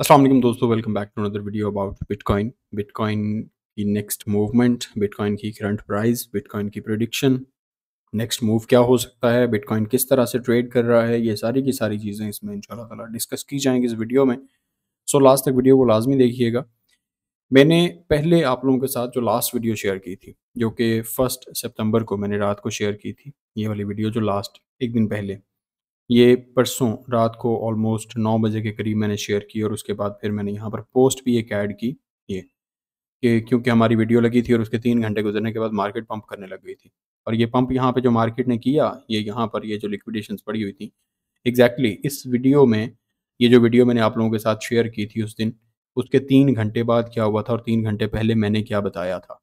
वालेकुम दोस्तों welcome back to another video about bitcoin bitcoin की नेक्स्ट मूवमेंट बिटकॉइन की करंट प्राइस बिटकॉइन की प्रोडिक्शन नेक्स्ट मूव क्या हो सकता है? बिटकॉइन किस तरह से ट्रेड कर रहा है? ये सारी की सारी चीज़ें इसमें इंशाल्लाह ताला डिस्कस की जाएँगी इस वीडियो में. सो लास्ट तक वीडियो को लाजमी देखिएगा. मैंने पहले आप लोगों के साथ जो लास्ट वीडियो शेयर की थी, जो कि फ़र्स्ट सितंबर को मैंने रात को शेयर की थी, ये वाली वीडियो जो लास्ट एक दिन पहले ये परसों रात को ऑलमोस्ट नौ बजे के करीब मैंने शेयर की और उसके बाद फिर मैंने यहाँ पर पोस्ट भी एक ऐड की ये कि क्योंकि हमारी वीडियो लगी थी और उसके तीन घंटे गुजरने के बाद मार्केट पंप करने लग गई थी। और ये पंप यहाँ पे जो मार्केट ने किया ये यहाँ पर ये जो लिक्विडेशन पड़ी हुई थी एग्जैक्टली exactly, इस वीडियो में ये जो वीडियो मैंने आप लोगों के साथ शेयर की थी उस दिन उसके तीन घंटे बाद क्या हुआ था और तीन घंटे पहले मैंने क्या बताया था।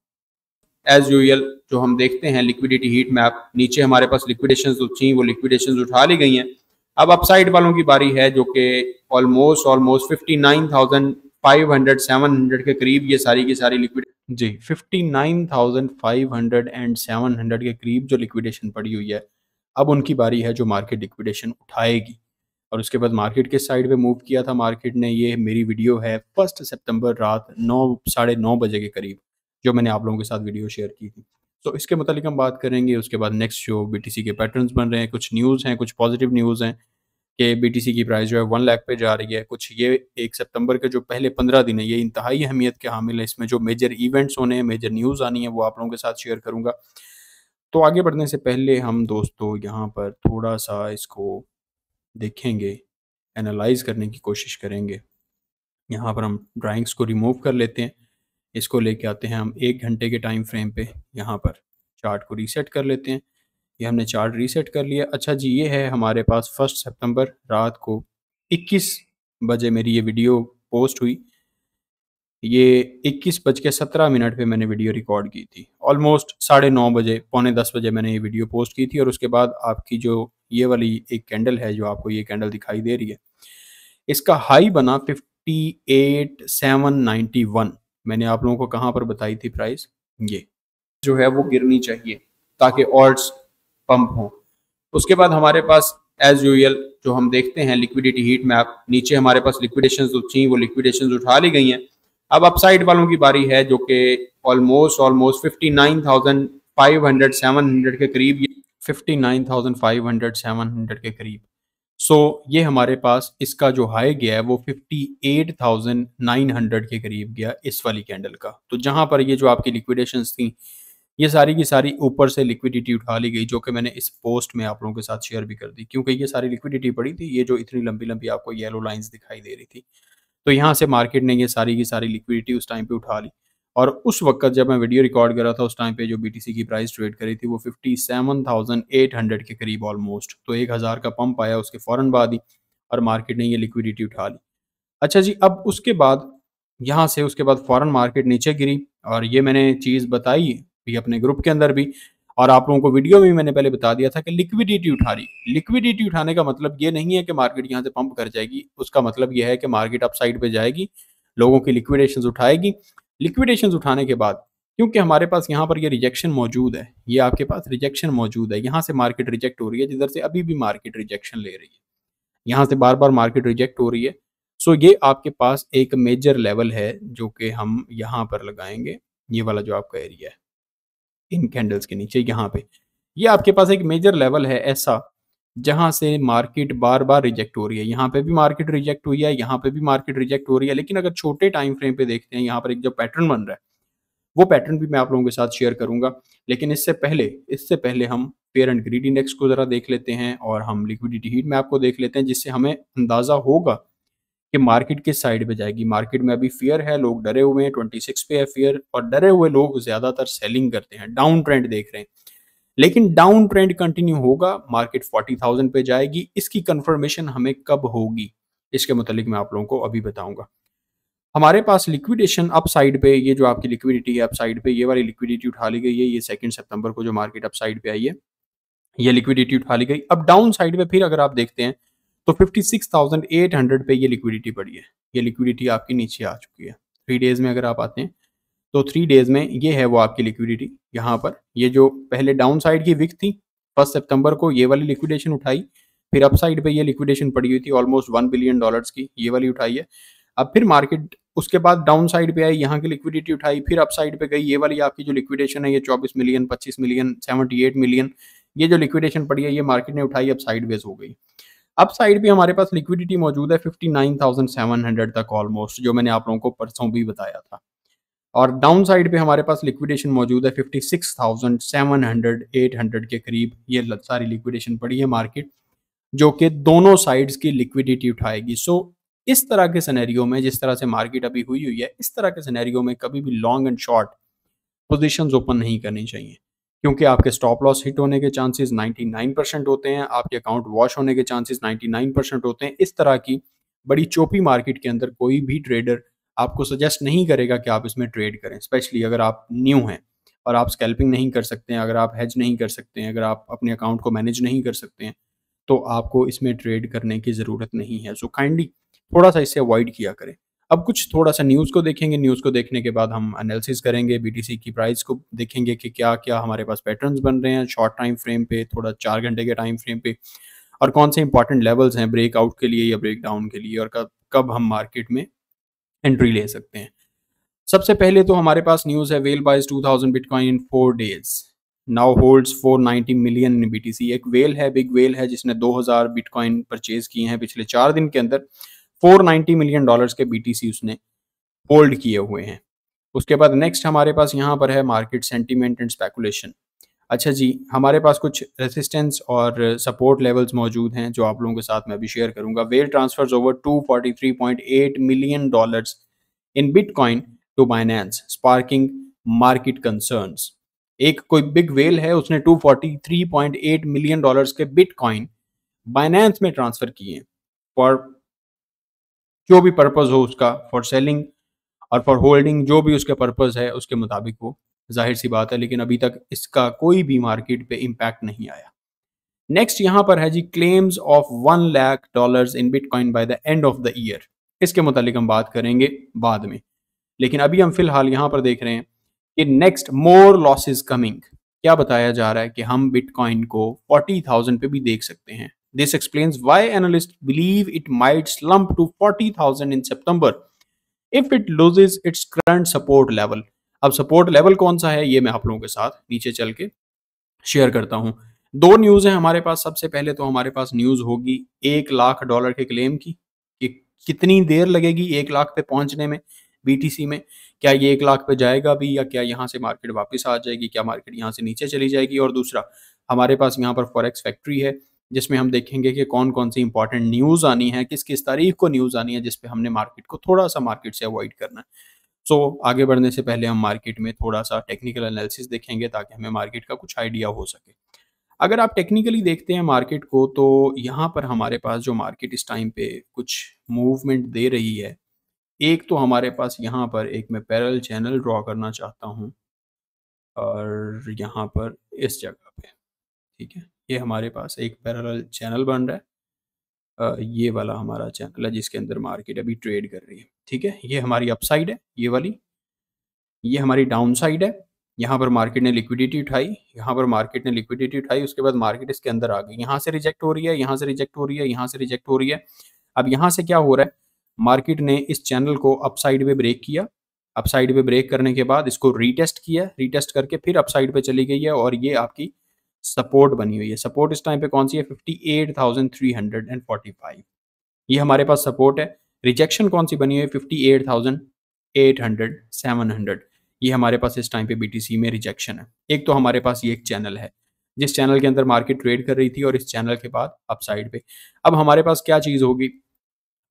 एज यूजल जो हम देखते हैं लिक्विडिटी हीट मैप नीचे हमारे पास लिक्विडेशन जो थी वो लिक्विडेशन उठा ली गई हैं। अब अपसाइड वालों की बारी है, जो कि almost almost fifty nine thousand five hundred seven hundred के करीब ये सारी की सारी liquidity fifty nine thousand five hundred and seven hundred के करीब जो लिक्विडेशन पड़ी हुई है, अब उनकी बारी है जो मार्केट लिक्विडेशन उठाएगी। और उसके बाद मार्केट के साइड पे मूव किया था मार्केट ने, ये मेरी वीडियो है फ़र्स्ट सितंबर रात नौ, साढ़े नौ बजे के करीब। जो मैंने आप लोगों के साथ वीडियो शेयर की थी। तो इसके मतलब हम बात करेंगे, उसके बाद नेक्स्ट जो बी के पैटर्न्स बन रहे हैं, कुछ न्यूज़ हैं, कुछ पॉजिटिव न्यूज़ हैं कि बीटीसी की प्राइस जो है वन लाख पे जा रही है। कुछ ये एक सितंबर के जो पहले पंद्रह दिन है, ये इंतहाई अहमियत के हामिल है। इसमें जो मेजर इवेंट्स होने हैं मेजर न्यूज़ आनी है, वो आप लोगों के साथ शेयर करूँगा। तो आगे बढ़ने से पहले हम दोस्तों यहाँ पर थोड़ा सा इसको देखेंगे एनालाइज करने की कोशिश करेंगे। यहाँ पर हम ड्राइंग्स को रिमूव कर लेते हैं। इसको लेके आते हैं हम एक घंटे के टाइम फ्रेम पे यहाँ पर चार्ट को रीसेट कर लेते हैं। ये हमने चार्ट रीसेट कर लिया। अच्छा जी, ये है हमारे पास फ़र्स्ट सितंबर रात को 21 बजे मेरी ये वीडियो पोस्ट हुई। ये इक्कीस बज के सत्रह मिनट पे मैंने वीडियो रिकॉर्ड की थी। ऑलमोस्ट साढ़े नौ बजे, पौने दस बजे मैंने ये वीडियो पोस्ट की थी और उसके बाद आपकी जो ये वाली एक कैंडल है, जो आपको ये कैंडल दिखाई दे रही है, इसका हाई बना fifty eight seven ninety one मैंने आप लोगों को कहाँ पर बताई थी प्राइस ये। जो है वो गिरनी चाहिए, ताकि ऑर्ड्स पंप हो। उसके बाद हमारे पास एज यूजल जो हम देखते हैं लिक्विडिटी हीट मैप नीचे हमारे पास लिक्विडेशन जो थी, वो लिक्विडेशन उठा ली गई हैं। अब अपसाइड वालों की बारी है जो कि almost almost fifty nine thousand five hundred seven hundred के करीब fifty nine thousand five hundred seven hundred के करीब। सो so, ये हमारे पास इसका जो हाई गया है वो fifty eight thousand nine hundred के करीब गया इस वाली कैंडल का। तो जहाँ पर ये जो आपकी लिक्विडेशन थी ये सारी की सारी ऊपर से लिक्विडिटी उठा ली गई जो कि मैंने इस पोस्ट में आप लोगों के साथ शेयर भी कर दी क्योंकि ये सारी लिक्विडिटी पड़ी थी ये जो इतनी लंबी लंबी आपको येलो लाइंस दिखाई दे रही थी। तो यहाँ से मार्केट ने ये सारी की सारी लिक्विडिटी उस टाइम पे उठा ली। और उस वक्त जब मैं वीडियो रिकॉर्ड कर रहा था, उस टाइम पे जो बीटीसी की प्राइस ट्रेड करी थी, वो fifty seven thousand eight hundred के करीब ऑलमोस्ट तो एक हज़ार का पंप आया उसके फ़ौरन बाद ही और मार्केट ने ये लिक्विडिटी उठा ली। अच्छा जी, अब उसके बाद, यहाँ से उसके बाद फ़ौरन मार्केट नीचे गिरी और ये मैंने चीज़ बताई भी अपने ग्रुप के अंदर भी और आप लोगों को वीडियो में मैंने पहले बता दिया था कि लिक्विडिटी उठा रही लिक्विडिटी उठाने का मतलब ये नहीं है कि मार्केट यहाँ से पंप कर जाएगी, उसका मतलब यह है कि मार्केट अप साइड पे जाएगी, लोगों की लिक्विडेशन उठाएगी लिक्विडेशन उठाने के बाद, क्योंकि हमारे पास यहाँ पर ये रिजेक्शन मौजूद है, ये आपके पास रिजेक्शन मौजूद है। यहाँ से मार्केट रिजेक्ट हो रही है, जिधर से अभी भी मार्केट रिजेक्शन ले रही है। यहाँ से बार बार मार्केट रिजेक्ट हो रही है। सो ये आपके पास एक मेजर लेवल है, जो कि हम यहाँ पर लगाएँगे। ये वाला जो आपका एरिया है, इन कैंडल्स के नीचे, यहाँ पे। ये आपके पास एक मेजर लेवल है ऐसा जहाँ से मार्केट बार बार रिजेक्ट हो रही है। यहाँ पे भी मार्केट रिजेक्ट हुई है, यहाँ पे भी मार्केट रिजेक्ट हो रही है, लेकिन अगर छोटे टाइम फ्रेम पे देखते हैं, यहाँ पर एक जो पैटर्न बन रहा है, वो पैटर्न भी मैं आप लोगों के साथ शेयर करूँगा। लेकिन इससे पहले इससे पहले हम पेयर एंड ग्रीड इंडेक्स को ज़रा देख लेते हैं और हम लिक्विडिटी हीट मैप को देख लेते हैं, जिससे हमें अंदाज़ा होगा कि मार्केट किस साइड पे जाएगी। मार्केट में अभी फियर है, लोग डरे हुए हैं ट्वेंटी सिक्स पे है फियर और डरे हुए लोग ज़्यादातर सेलिंग करते हैं डाउन ट्रेंड देख रहे हैं। लेकिन डाउन ट्रेंड कंटिन्यू होगा मार्केट फोर्टी थाउज़ेंड पे जाएगी। इसकी कंफर्मेशन हमें कब होगी इसके मुतालिक मैं आप लोगों को अभी बताऊँगा। हमारे पास लिक्विडेशन अप साइड पे ये जो आपकी लिक्विडिटी है अप साइड पे ये वाली लिक्विडिटी उठा ली गई है ये सेकंड सितंबर को जो मार्केट अप साइड पे आई है ये लिक्विडिटी उठा ली गई। अब डाउन साइड पे फिर अगर आप देखते हैं तो 56,800 पे ये लिक्विडिटी पड़ी है ये लिक्विडिटी आपकी नीचे आ चुकी है। थ्री डेज़ में अगर आप आते हैं तो थ्री डेज़ में ये है वो आपकी लिक्विडिटी यहाँ पर। ये जो पहले डाउन साइड की विक थी फ़र्स्ट सितंबर को ये वाली लिक्विडेशन उठाई फिर अप साइड पे ये लिक्विडेशन पड़ी हुई थी ऑलमोस्ट वन बिलियन डॉलर्स की ये वाली उठाई है। अब फिर मार्केट उसके बाद डाउन साइड पे आई यहाँ की लिक्विडिटी उठाई फिर अप साइड पे गई। ये वाली आपकी जो लिक्विडेशन है ये 24 मिलियन 25 मिलियन 78 मिलियन ये जो लिक्विडेशन पड़ी है ये मार्केट ने उठाई अब साइड हो गई। अब साइड पे हमारे पास लिक्विडिटी मौजूद है 59,700 तक ऑलमोस्ट जो मैंने आप लोगों को परसों भी बताया था। और डाउन साइड पे हमारे पास लिक्विडेशन मौजूद है 56,700 800 के करीब। ये सारी लिक्विडेशन पड़ी है मार्केट जो कि दोनों साइड्स की लिक्विडिटी उठाएगी। सो इस तरह के सिनेरियो में जिस तरह से मार्केट अभी हुई हुई है इस तरह के सिनेरियो में कभी भी long and short positions open नहीं करनी चाहिए। क्योंकि आपके स्टॉप लॉस हिट होने के चांसेस 99 परसेंट होते हैं आपके अकाउंट वॉश होने के चांसेस 99 परसेंट होते हैं। इस तरह की बड़ी चोपी मार्केट के अंदर कोई भी ट्रेडर आपको सजेस्ट नहीं करेगा कि आप इसमें ट्रेड करें स्पेशली अगर आप न्यू हैं और आप स्कैल्पिंग नहीं कर सकते हैं, अगर आप हेज नहीं कर सकते हैं, अगर आप अपने अकाउंट को मैनेज नहीं कर सकते हैं तो आपको इसमें ट्रेड करने की ज़रूरत नहीं है। सो so काइंडली थोड़ा सा इससे अवॉइड किया करें। अब कुछ थोड़ा सा न्यूज़ को देखेंगे। न्यूज़ को देखने के बाद हम एनालिसिस करेंगे बीटीसी की प्राइस को देखेंगे कि क्या क्या हमारे पास पैटर्न्स बन रहे हैं शॉर्ट टाइम फ्रेम पे, थोड़ा चार घंटे के टाइम फ्रेम पे, और कौन से इंपॉर्टेंट लेवल्स हैं ब्रेकआउट के लिए या ब्रेकडाउन के लिए, और कब कब हम मार्केट में एंट्री ले सकते हैं। सबसे पहले तो हमारे पास न्यूज़ है, whale buys 2000 bitcoin in four days now holds 490 million BTC एक वेल है बिग वेल है, जिसने 2000 बिटकॉइन परचेज किए हैं पिछले चार दिन के अंदर। 490 मिलियन डॉलर्स के बीटीसी उसने होल्ड किए हुए हैं। उसके बाद नेक्स्ट हमारे पास यहाँ पर है मार्केट सेंटीमेंट एंड स्पेकुलेशन अच्छा जी, हमारे पास कुछ रेसिस्टेंस और सपोर्ट लेवल्स मौजूद हैं, जो आप लोगों के साथ मैं अभी शेयर करूँगा। Whale transfers over 243.8 million dollars in bitcoin to Binance sparking market concerns एक कोई बिग वेल है, उसने 243.8 मिलियन डॉलर्स के बिटकॉइन बाइनेंस में ट्रांसफ़र किए फॉर जो भी पर्पज हो उसका फॉर सेलिंग और फॉर होल्डिंग जो भी उसके पर्पज है, उसके मुताबिक वो ज़ाहिर सी बात है, लेकिन अभी तक इसका कोई भी मार्केट पे इम्पैक्ट नहीं आया। नेक्स्ट यहाँ पर है जी claims of one lakh dollars in bitcoin by the end of the year इसके मुतालिक हम बात करेंगे बाद में। लेकिन अभी हम फ़िलहाल यहाँ पर देख रहे हैं कि नेक्स्ट मोर लॉसेज कमिंग क्या बताया जा रहा है कि हम बिटकॉइन को फोर्टी थाउज़ेंड पे भी देख सकते हैं। This explains why analyst believe it might slump to forty thousand in September if it loses its current support level अब सपोर्ट लेवल कौन सा है, ये मैं आप लोगों के साथ नीचे चल के शेयर करता हूँ। दो न्यूज़ हैं हमारे पास। सबसे पहले तो हमारे पास न्यूज़ होगी एक लाख डॉलर के क्लेम की, कि कितनी देर लगेगी एक लाख पे पहुँचने में बीटीसी में? क्या ये एक लाख पे जाएगा भी या क्या यहाँ से मार्केट वापस आ जाएगी? क्या मार्केट यहाँ से नीचे चली जाएगी? और दूसरा, हमारे पास यहाँ पर फॉरेक्स फैक्ट्री है, जिसमें हम देखेंगे कि कौन कौन सी इंपॉर्टेंट न्यूज़ आनी है किस किस तारीख को न्यूज़ आनी है जिसपे हमने मार्केट को थोड़ा सा मार्केट से अवॉइड करना है। सो आगे बढ़ने से पहले हम मार्केट में थोड़ा सा टेक्निकल एनालिसिस देखेंगे ताकि हमें मार्केट का कुछ आइडिया हो सके। अगर आप टेक्निकली देखते हैं मार्केट को तो यहाँ पर हमारे पास जो मार्केट इस टाइम पे कुछ मूवमेंट दे रही है, एक तो हमारे पास यहाँ पर एक मैं पैरल चैनल ड्रॉ करना चाहता हूँ और यहाँ पर इस जगह पे, ठीक है? ये हमारे पास एक पैरल चैनल बन रहा है। ये वाला हमारा चैनल है जिसके अंदर मार्केट अभी ट्रेड कर रही है। ठीक है? ये हमारी अपसाइड है, ये वाली। ये हमारी डाउन साइड है। यहाँ पर मार्केट ने लिक्विडिटी उठाई, यहाँ पर मार्केट ने लिक्विडिटी उठाई, उसके बाद मार्केट इसके अंदर आ गई। यहाँ से रिजेक्ट हो रही है, यहाँ से रिजेक्ट हो रही है, यहाँ से रिजेक्ट हो रही है। अब यहाँ से क्या हो रहा है? मार्केट ने इस चैनल को अपसाइड पे ब्रेक किया। अपसाइड पे ब्रेक करने के बाद इसको रीटेस्ट किया। रीटेस्ट करके फिर अपसाइड पे चली गई है और ये आपकी सपोर्ट बनी हुई है। सपोर्ट इस टाइम पे कौन सी है? Fifty eight thousand three hundred and forty five ये हमारे पास सपोर्ट है। रिजेक्शन कौन सी बनी हुई है? Fifty eight thousand eight hundred seven hundred ये हमारे पास इस टाइम पे बीटीसी में रिजेक्शन है। एक तो हमारे पास ये एक चैनल है जिस चैनल के अंदर मार्केट ट्रेड कर रही थी और इस चैनल के बाद अप साइड पे। अब हमारे पास क्या चीज़ होगी?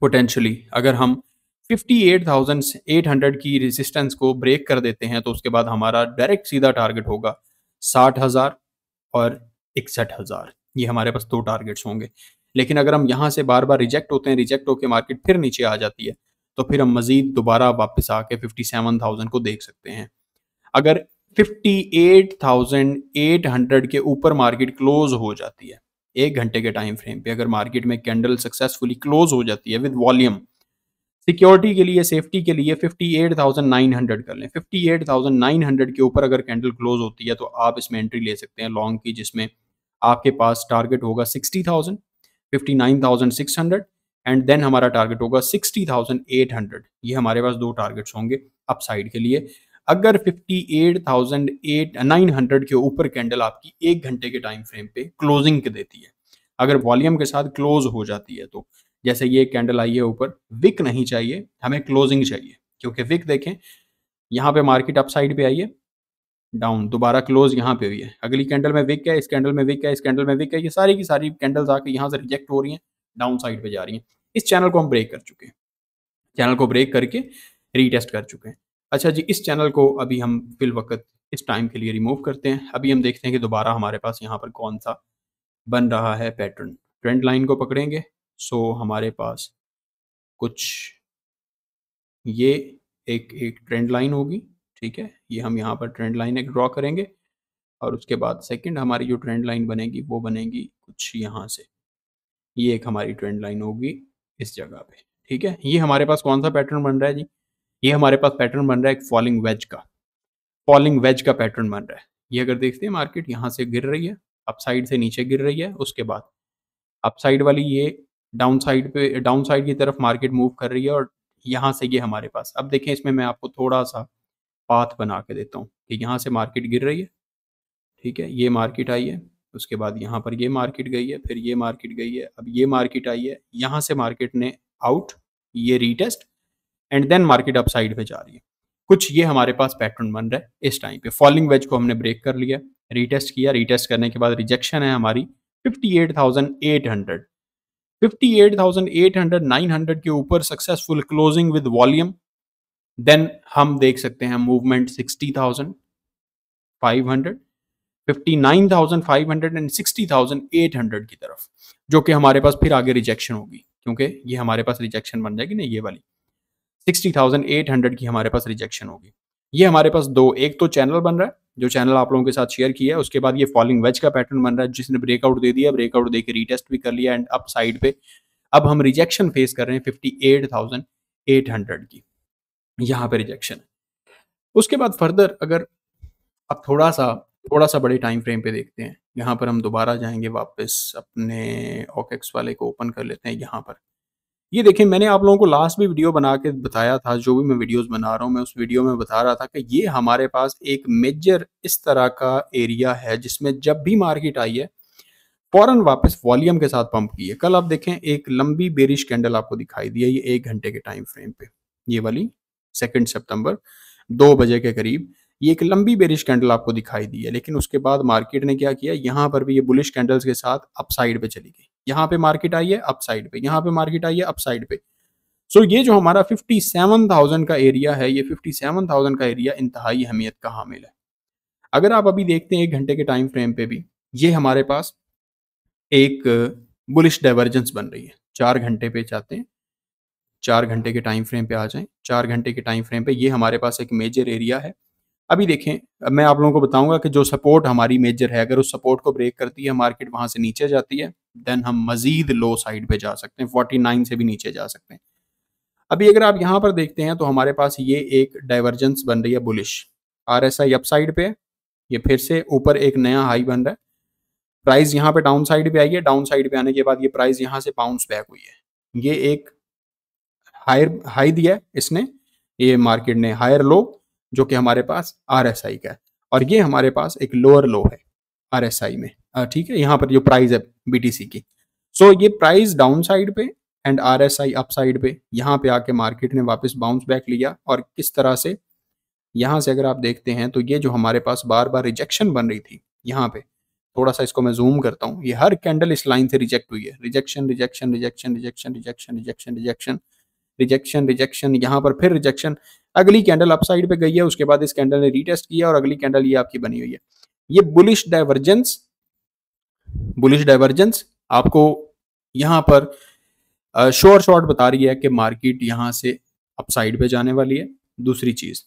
पोटेंशली अगर हम 58,800 की रेजिस्टेंस को ब्रेक कर देते हैं तो उसके बाद हमारा डायरेक्ट सीधा टारगेट होगा साठ हज़ार और इकसठ हज़ार। ये हमारे पास दो टारगेट्स होंगे। लेकिन अगर हम यहाँ से बार बार रिजेक्ट होते हैं रिजेक्ट होकर मार्केट फिर नीचे आ जाती है तो फिर हम मजीद दोबारा वापस आके फिफ्टी सेवन थाउज़ेंड को देख सकते हैं। अगर fifty eight thousand eight hundred के ऊपर मार्केट क्लोज हो जाती है, एक घंटे के टाइम फ्रेम पे, अगर मार्केट में कैंडल सक्सेसफुली क्लोज हो जाती है विद वॉल्यूम सिक्योरिटी के लिए सेफ्टी के लिए 58,900 कर लें। 58,900 के ऊपर अगर कैंडल क्लोज होती है तो आप इसमें एंट्री ले सकते हैं लॉन्ग की जिसमें आपके पास टारगेट होगा 60,000 59,600 एंड देन हमारा टारगेट होगा 60,800 ये हमारे पास दो टारगेट्स होंगे अपसाइड के लिए। अगर 58,900 के ऊपर कैंडल आपकी एक घंटे के टाइम फ्रेम पे क्लोजिंग के देती है अगर वॉल्यूम के साथ क्लोज हो जाती है तो जैसे ये कैंडल आई है ऊपर विक नहीं चाहिए, हमें क्लोजिंग चाहिए। क्योंकि विक देखें, यहाँ पे मार्केट अपसाइड पे आई है डाउन दोबारा क्लोज यहाँ पे हुई है। अगली कैंडल में विक है, इस कैंडल में विक है, इस कैंडल में विक है, ये सारी की सारी कैंडल्स आके यहाँ से रिजेक्ट हो रही हैं डाउन साइड पे जा रही हैं। इस चैनल को हम ब्रेक कर चुके हैं। चैनल को ब्रेक करके रीटेस्ट कर चुके हैं। अच्छा जी, इस चैनल को अभी हम फिल वक्त, इस टाइम के लिए रिमूव करते हैं। अभी हम देखते हैं कि दोबारा हमारे पास यहाँ पर कौन सा बन रहा है पैटर्न ट्रेंड लाइन को पकड़ेंगे। सो हमारे पास कुछ ये एक एक ट्रेंड लाइन होगी, ठीक है? ये हम यहाँ पर ट्रेंड लाइन एक ड्रॉ करेंगे और उसके बाद सेकंड हमारी जो ट्रेंड लाइन बनेगी, वो बनेगी कुछ यहाँ से। ये एक हमारी ट्रेंड लाइन होगी इस जगह पे, ठीक है? ये हमारे पास कौन सा पैटर्न बन रहा है जी? ये हमारे पास पैटर्न बन रहा है एक फॉलिंग वेज का। फॉलिंग वेज का पैटर्न बन रहा है। ये अगर देखते हैं मार्केट यहाँ से गिर रही है अपसाइड से नीचे गिर रही है, उसके बाद अपसाइड वाली ये डाउन साइड पे डाउन साइड की तरफ़ मार्केट मूव कर रही है और यहाँ से ये हमारे पास। अब देखें इसमें मैं आपको थोड़ा सा पाथ बना के देता हूँ कि यहाँ से मार्केट गिर रही है ठीक है ये मार्केट आई है उसके बाद यहाँ पर ये मार्केट गई है फिर ये मार्केट गई है अब ये मार्केट आई है यहाँ से मार्केट ने आउट ये retest and then market up side पे जा रही है। कुछ ये हमारे पास पैटर्न बन रहा है इस टाइम पे। फॉलिंग वेज को हमने ब्रेक कर लिया रीटेस्ट किया रीटेस्ट करने के बाद रिजेक्शन है हमारी 58,800 58,800 900 के ऊपर successful closing with volume then हम देख सकते हैं मूवमेंट 60,500 59,500 एंड 60,800 की तरफ़ जो कि हमारे पास फिर आगे रिजेक्शन होगी क्योंकि ये हमारे पास रिजेक्शन बन जाएगी ना ये वाली। 60,800 की हमारे पास रिजेक्शन होगी। ये हमारे पास दो एक तो चैनल बन रहा है जो चैनल आप लोगों के साथ शेयर किया है, उसके बाद ये फॉलिंग वेज का पैटर्न बन रहा है, जिसने ब्रेकआउट दे दिया ब्रेकआउट दे के रीटेस्ट भी कर लिया एंड अप साइड पे। अब हम रिजेक्शन फेस कर रहे हैं fifty eight thousand eight hundred की। यहाँ पे रिजेक्शन उसके बाद फर्दर अगर अब थोड़ा सा थोड़ा सा बड़े टाइम फ्रेम पे देखते हैं, यहाँ पर हम दोबारा जाएँगे वापस अपने ओकेक्स वाले को ओपन कर लेते हैं, यहाँ पर। ये देखिए, मैंने आप लोगों को लास्ट भी वीडियो बना के बताया था, जो भी मैं वीडियोस बना रहा हूँ, मैं उस वीडियो में बता रहा था कि ये हमारे पास एक मेजर इस तरह का एरिया है, जिसमें जब भी मार्केट आई है, फ़ौरन वापस वॉल्यूम के साथ पंप की है कल आप देखें, एक लंबी बेरिश कैंडल आपको दिखाई दी ये एक घंटे के टाइम फ्रेम पे। ये वाली सेकेंड सितंबर दो बजे के करीब, ये एक लंबी बेरिश कैंडल आपको दिखाई दी है, लेकिन उसके बाद मार्केट ने क्या किया, यहाँ पर भी ये बुलिश कैंडल्स के साथ अप साइड पे चली गई। यहाँ पे मार्केट आई है अप साइड पे। यहाँ पे मार्केट आई है अप साइड पे। सो ये जो हमारा 57,000 का एरिया है ये 57,000 का एरिया इंतहाई अहमियत का हामिल है। अगर आप अभी देखते हैं एक घंटे के टाइम फ्रेम पे भी ये हमारे पास एक बुलिश डाइवर्जेंस बन रही है। चार घंटे पे चाहते हैं चार घंटे के टाइम फ्रेम पे आ जाएँ। चार घंटे के टाइम फ्रेम पे ये हमारे पास एक मेजर एरिया है। अभी देखें मैं आप लोगों को बताऊँगा कि जो सपोर्ट हमारी मेजर है, अगर उस सपोर्ट को ब्रेक करती है मार्केट वहाँ से नीचे जाती है देन हम मजीद लो साइड पे जा सकते हैं 49 से भी नीचे जा सकते हैं। अभी अगर आप यहाँ पर देखते हैं तो हमारे पास ये एक डाइवर्जेंस बन रही है bullish R S I upside पे, ये फिर से ऊपर एक नया हाई बन रहा है। प्राइस यहाँ पे डाउन साइड पे आई है डाउन साइड पे आने के बाद ये प्राइस यहाँ से बाउंस बैक हुई है। ये एक हायर हाई दिया इसने, ये मार्केट ने हायर लो जो कि हमारे पास आरएसआई का है। और ये हमारे पास एक लोअर लो है RSI में। ठीक है यहाँ पर जो प्राइस है BTC की। सो so, ये प्राइस डाउन साइड पे and R S I up side पे यहाँ पे आके मार्केट ने वापस बाउंस बैक लिया और किस तरह से यहाँ से अगर आप देखते हैं तो ये जो हमारे पास बार बार रिजेक्शन बन रही थी यहाँ पे थोड़ा सा इसको मैं जूम करता हूँ। ये हर कैंडल इस लाइन से रिजेक्ट हुई है। Rejection rejection rejection rejection rejection rejection rejection rejection rejection यहाँ पर फिर रिजेक्शन अगली कैंडल अप साइड पे गई है उसके बाद इस कैंडल ने रीटेस्ट किया और अगली कैंडल ये आपकी बनी हुई है। ये बुलिश डाइवर्जेंस बुलिश डाइवर्जेंस आपको यहाँ पर शोर शॉर्ट बता रही है कि मार्केट यहाँ से अप साइड पे जाने वाली है। दूसरी चीज़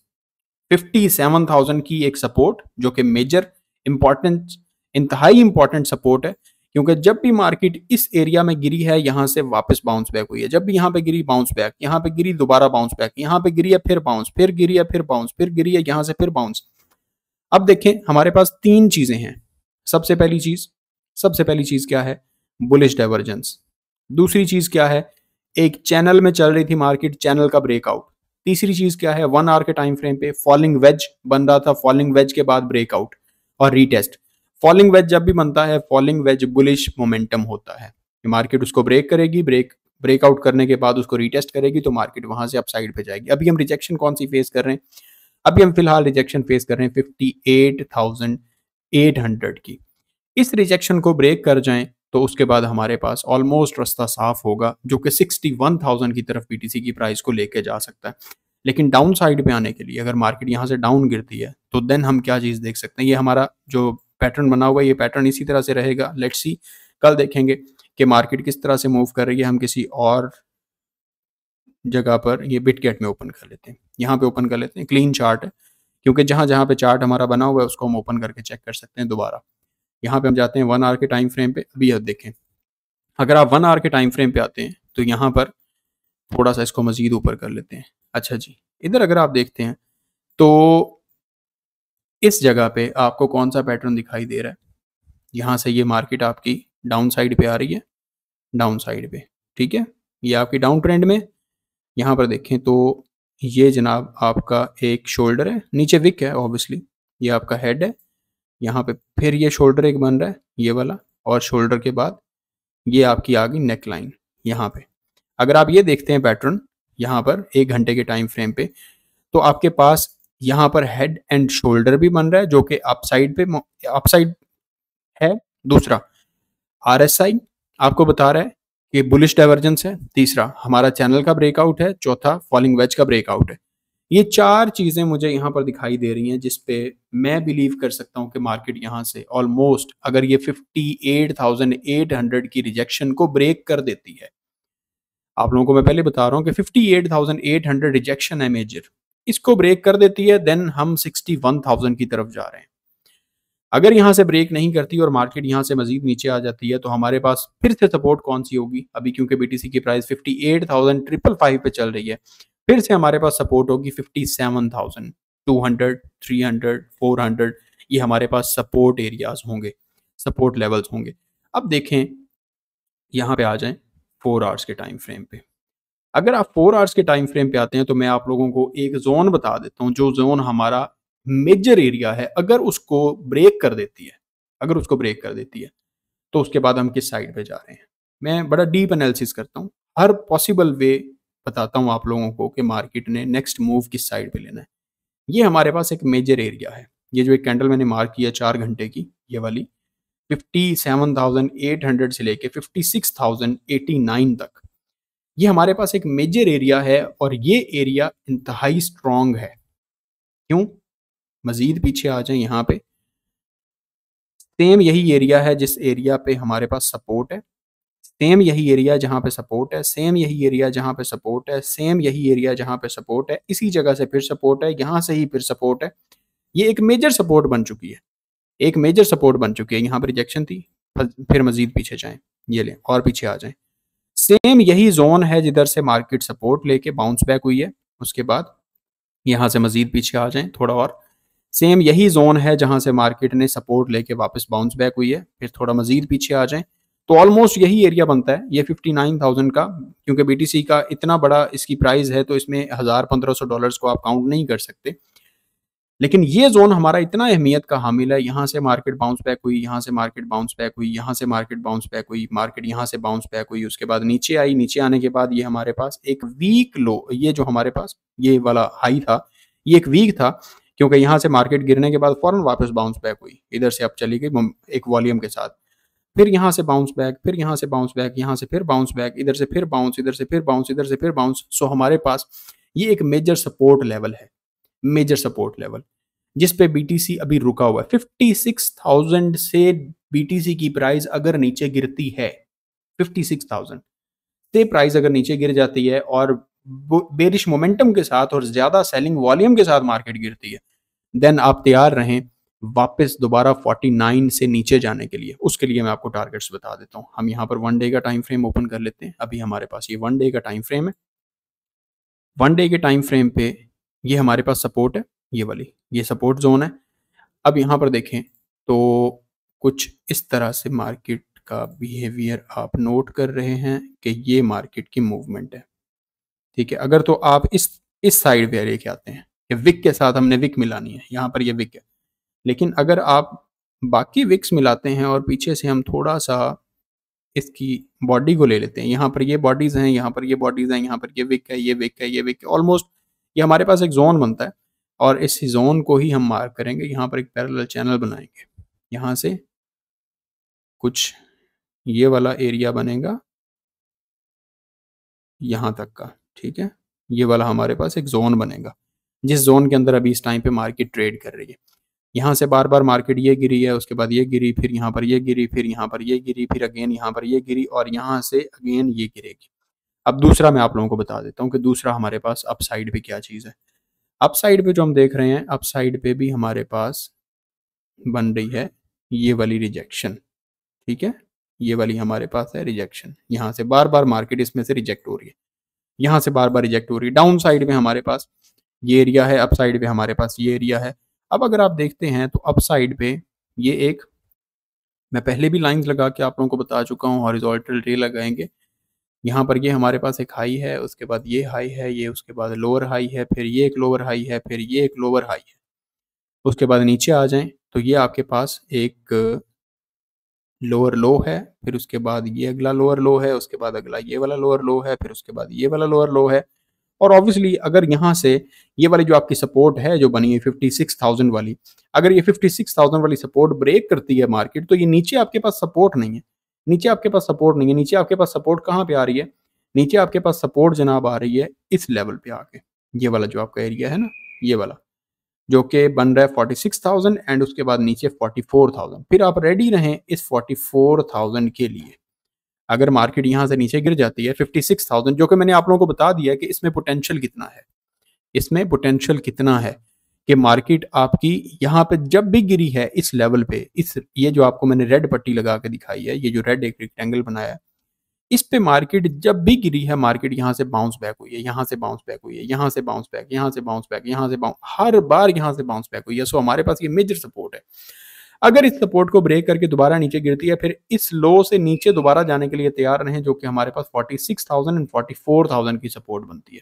57,000 की एक सपोर्ट जो कि मेजर इंपॉर्टेंट इंतहाई इंपॉर्टेंट सपोर्ट है। क्योंकि जब भी मार्केट इस एरिया में गिरी है, यहाँ से वापस बाउंस बैक हुई है। जब भी यहाँ पे गिरी बाउंस बैक यहाँ पे गिरी, दोबारा बाउंस बैक यहाँ पे गिरी है, फिर बाउंस फिर गिरी है, फिर बाउंस फिर गिरी है, यहाँ से फिर बाउंस अब देखें, हमारे पास तीन चीज़ें हैं। सबसे पहली चीज़, सबसे पहली चीज़ क्या है? बुलिश डाइवर्जेंस दूसरी चीज़ क्या है? एक चैनल में चल रही थी मार्केट चैनल का ब्रेकआउट तीसरी चीज़ क्या है? वन आवर के टाइम फ्रेम पे फॉलिंग वेज बन रहा था। फॉलिंग वेज के बाद ब्रेकआउट और रीटेस्ट फॉलिंग वेज जब भी बनता है, फॉलिंग वेज बुलिश मोमेंटम होता है। मार्केट उसको ब्रेक करेगी, ब्रेक ब्रेकआउट करने के बाद उसको रीटेस्ट करेगी तो मार्केट वहाँ से अपसाइड पे जाएगी। अभी हम रिजेक्शन कौन सी फेस कर रहे हैं? अभी हम फ़िलहाल रिजेक्शन फेस कर रहे हैं फिफ्टी की। इस रिजेक्शन को ब्रेक कर जाएँ तो उसके बाद हमारे पास ऑलमोस्ट रास्ता साफ़ होगा, जो कि सिक्सटी वन थाउज़ेंड की तरफ़ पीटीसी की प्राइस को लेके जा सकता है। लेकिन डाउन साइड पे आने के लिए अगर मार्केट यहाँ से डाउन गिरती है तो देन हम क्या चीज़ देख सकते हैं? ये हमारा जो पैटर्न बना हुआ है, ये पैटर्न इसी तरह से रहेगा। लेट्स सी कल देखेंगे कि मार्केट किस तरह से मूव कर रही है। हम किसी और जगह पर ये बिटकेट में ओपन कर लेते हैं। यहाँ पे ओपन कर लेते हैं। क्लीन चार्ट है, क्योंकि जहाँ जहाँ पे चार्ट हमारा बना हुआ है, उसको हम ओपन करके चेक कर सकते हैं दोबारा। यहाँ पे हम जाते हैं वन आवर के टाइम फ्रेम पे। अभी अब देखें, अगर आप वन आवर के टाइम फ्रेम पे आते हैं तो यहाँ पर थोड़ा सा इसको मजीद ऊपर कर लेते हैं। अच्छा जी, इधर अगर आप देखते हैं तो इस जगह पे आपको कौन सा पैटर्न दिखाई दे रहा है? यहाँ से ये मार्केट आपकी डाउन साइड पे आ रही है डाउन साइड पे, ठीक है? ये आपकी डाउन ट्रेंड में, यहाँ पर देखें तो ये जनाब आपका एक शोल्डर है, नीचे विक है ऑब्वियसली ये आपका हेड है, यहाँ पे फिर ये शोल्डर एक बन रहा है, ये वाला, और शोल्डर के बाद ये आपकी आ गई नेक लाइन यहाँ पे। अगर आप ये देखते हैं पैटर्न यहाँ पर एक घंटे के टाइम फ्रेम पे तो आपके पास यहाँ पर हेड एंड शोल्डर भी बन रहा है जो कि अपसाइड पे अपसाइड है दूसरा आरएसआई आपको बता रहा है कि बुलिश डाइवर्जेंस है तीसरा हमारा चैनल का ब्रेकआउट है चौथा फॉलिंग वेज का ब्रेकआउट है। ये चार चीज़ें मुझे यहाँ पर दिखाई दे रही हैं जिसपे मैं बिलीव कर सकता हूँ कि मार्केट यहाँ से ऑलमोस्ट अगर ये 58,800 की रिजेक्शन को ब्रेक कर देती है। आप लोगों को मैं पहले बता रहा हूँ कि 58,800 रिजेक्शन है मेजर इसको ब्रेक कर देती है देन हम 61,000 की तरफ़ जा रहे हैं। अगर यहाँ से ब्रेक नहीं करती और मार्केट यहाँ से मजीद नीचे आ जाती है तो हमारे पास फिर से सपोर्ट कौन सी होगी? अभी क्योंकि बीटीसी की price fifty eight thousand triple five पे चल रही है फिर से हमारे पास सपोर्ट होगी fifty seven thousand two hundred three hundred four hundred ये हमारे पास सपोर्ट एरियाज़ होंगे सपोर्ट लेवल्स होंगे। अब देखें यहाँ पे आ जाएँ फोर आवर्स के टाइम फ्रेम पे। अगर आप फोर आवर्स के टाइम फ्रेम पे आते हैं तो मैं आप लोगों को एक जोन बता देता हूँ जो जोन हमारा मेजर एरिया है अगर उसको ब्रेक कर देती है अगर उसको ब्रेक कर देती है तो उसके बाद हम किस साइड पे जा रहे हैं? मैं बड़ा डीप एनालिसिस करता हूँ। हर पॉसिबल वे बताता हूँ आप लोगों को कि मार्केट ने नेक्स्ट मूव किस साइड पे लेना है। ये हमारे पास एक मेजर एरिया है। ये जो एक कैंडल मैंने मार्क किया चार घंटे की ये वाली 57,800 से लेके 56,089 तक। ये हमारे पास एक मेजर एरिया है और ये एरिया इंतहाई स्ट्रॉन्ग है। क्यों? मजीद पीछे आ जाए यहाँ पे। सेम यही एरिया है जिस एरिया पे हमारे पास सपोर्ट है। सेम यही एरिया जहाँ पे सपोर्ट है। सेम यही एरिया जहाँ पे सपोर्ट है। सेम यही एरिया जहाँ पे सपोर्ट है। इसी जगह से फिर सपोर्ट है। यहाँ से ही फिर सपोर्ट है। ये एक मेजर सपोर्ट बन चुकी है। एक मेजर सपोर्ट बन चुकी है। यहाँ पर रिजेक्शन थी। फिर मजीद पीछे जाएँ। ये लें। और पीछे आ जाएँ। सेम यही जोन है जिधर से मार्केट सपोर्ट लेके बाउंस बैक हुई है। उसके बाद यहाँ से मजीद पीछे आ जाए थोड़ा और। सेम यही जोन है जहाँ से मार्केट ने सपोर्ट लेके वापस बाउंस बैक हुई है। फिर थोड़ा मजीद पीछे आ जाए। तो ऑलमोस्ट यही एरिया बनता है। ये 59,000 का क्योंकि बीटीसी का इतना बड़ा इसकी प्राइस है तो इसमें हज़ार पंद्रह सौ डॉलर्स को आप काउंट नहीं कर सकते। लेकिन ये जोन हमारा इतना अहमियत का हामिल है, यहाँ से मार्केट बाउंस बैक हुई, यहाँ से मार्केट बाउंस बैक हुई, यहाँ से मार्केट बाउंस बैक हुई मार्केट यहाँ से बाउंस बैक हुई, उसके बाद नीचे आई, नीचे आने के बाद ये हमारे पास एक वीक लो ये जो हमारे पास, ये वाला हाई था, ये एक वीक था, क्योंकि यहाँ से मार्केट गिरने के बाद फ़ौरन वापस बाउंस बैक हुई, इधर से अब चली गई एक वॉल्यूम के साथ। फिर यहाँ से बाउंस बैक फिर यहाँ से बाउंस बैक यहाँ से फिर बाउंस बैक इधर से फिर बाउंस इधर से फिर बाउंस इधर से फिर बाउंस सो हमारे पास ये एक मेजर सपोर्ट लेवल है। मेजर सपोर्ट लेवल जिस पे बीटीसी अभी रुका हुआ है। फिफ्टी सिक्स थाउज़ेंड से बीटीसी की प्राइस अगर नीचे गिरती है फिफ्टी सिक्स थाउज़ेंड से प्राइस अगर नीचे गिर जाती है और बेरिश मोमेंटम के साथ और ज़्यादा सेलिंग वॉल्यूम के साथ मार्केट गिरती है देन आप तैयार रहें वापस दोबारा 49 से नीचे जाने के लिए। उसके लिए मैं आपको टारगेट्स बता देता हूँ। हम यहाँ पर वन डे का टाइम फ्रेम ओपन कर लेते हैं। अभी हमारे पास ये वन डे का टाइम फ्रेम है। वन डे के टाइम फ्रेम पे ये हमारे पास सपोर्ट है, ये वाली, ये सपोर्ट जोन है। अब यहाँ पर देखें तो कुछ इस तरह से मार्केट का बिहेवियर आप नोट कर रहे हैं कि ये मार्केट की मूवमेंट है। ठीक है, अगर तो आप इस इस साइड पे लेके आते हैं कि विक के साथ हमने विक मिलानी है, यहाँ पर ये विक है। लेकिन अगर आप बाकी विक्स मिलाते हैं और पीछे से हम थोड़ा सा इसकी बॉडी को ले लेते हैं, यहाँ पर ये बॉडीज़ हैं, यहाँ पर ये बॉडीज़ हैं, यहाँ पर ये विक है, ये विक है, ये विक ऑलमोस्ट ये हमारे पास एक जोन बनता है और इस जोन को ही हम मार्क करेंगे। यहाँ पर एक पैरेलल चैनल बनाएँगे। यहाँ से कुछ ये वाला एरिया बनेगा। यहाँ तक का, ठीक है? ये वाला हमारे पास एक जोन बनेगा, जिस जोन के अंदर अभी इस टाइम पे मार्केट ट्रेड कर रही है। यहाँ से बार बार मार्केट ये गिरी है, उसके बाद ये गिरी, फिर यहाँ पर ये गिरी, फिर यहाँ पर ये गिरी, फिर अगेन यहाँ पर ये गिरी और यहाँ से अगेन ये गिरेगी। अब दूसरा मैं आप लोगों को बता देता हूँ कि दूसरा हमारे पास अप साइड पे क्या चीज़ है। अप साइड पे जो हम देख रहे हैं अप साइड पे भी हमारे पास बन रही है ये वाली रिजेक्शन ठीक है? ये वाली हमारे पास है रिजेक्शन यहाँ से बार बार मार्केट इसमें से रिजेक्ट हो रही है। यहाँ से बार बार रिजेक्ट हो रही है। डाउन साइड में हमारे पास ये एरिया है अप साइड पे हमारे पास ये एरिया है। अब अगर आप देखते हैं तो अप साइड पे ये एक, मैं पहले भी लाइंस लगा के आप लोगों को बता चुका हूँ हॉरिजॉन्टल रे लगाएँगे। यहाँ पर ये हमारे पास एक हाई है, उसके बाद ये हाई है, ये उसके बाद लोअर हाई है, फिर ये एक लोअर हाई है, फिर ये एक लोअर हाई है। उसके बाद नीचे आ जाएँ तो ये आपके पास एक लोअर लो है, फिर उसके बाद ये अगला लोअर लो है, उसके बाद अगला ये वाला लोअर लो है, फिर उसके बाद ये वाला लोअर लो है। और ऑब्वियसली अगर यहाँ से ये वाली जो आपकी सपोर्ट है, जो बनी है फिफ्टी सिक्स थाउज़ेंड वाली, अगर ये फिफ्टी सिक्स थाउज़ेंड वाली सपोर्ट ब्रेक करती है मार्केट तो ये नीचे आपके पास सपोर्ट नहीं है। नीचे आपके पास सपोर्ट नहीं है। नीचे आपके पास सपोर्ट कहाँ पे आ रही है? नीचे आपके पास सपोर्ट जनाब आ रही है इस लेवल पे आके। ये वाला जो आपका एरिया है ना, ये वाला, जो कि बन रहा है फोर्टी सिक्स थाउज़ेंड एंड उसके बाद नीचे फोर्टी फोर थाउज़ेंड फिर आप रेडी रहें इस फोर्टी फोर थाउज़ेंड के लिए। अगर मार्केट यहाँ से नीचे गिर जाती है फिफ्टी सिक्स थाउज़ेंड जो कि मैंने आप लोगों को बता दिया कि इसमें पोटेंशियल कितना है। इसमें पोटेंशियल कितना है? कि मार्केट आपकी यहाँ पे जब भी गिरी है इस लेवल पे इस ये जो आपको मैंने रेड पट्टी लगा के दिखाई है ये जो रेड एक रेक्टेंगल बनाया है इस पे मार्केट जब भी गिरी है मार्केट यहाँ से बाउंस बैक हुई है यहाँ से बाउंस बैक हुई है यहाँ से बाउंस बैक यहाँ से बाउंस बैक यहाँ से बाउंस हर बार यहाँ से बाउंस बैक हुई है। सो हमारे पास ये मेजर सपोर्ट है। अगर इस सपोर्ट को ब्रेक करके दोबारा नीचे गिरती है फिर इस लो से नीचे दोबारा जाने के लिए तैयार रहें जो कि हमारे पास 46,000 एंड 44,000 की सपोर्ट बनती है।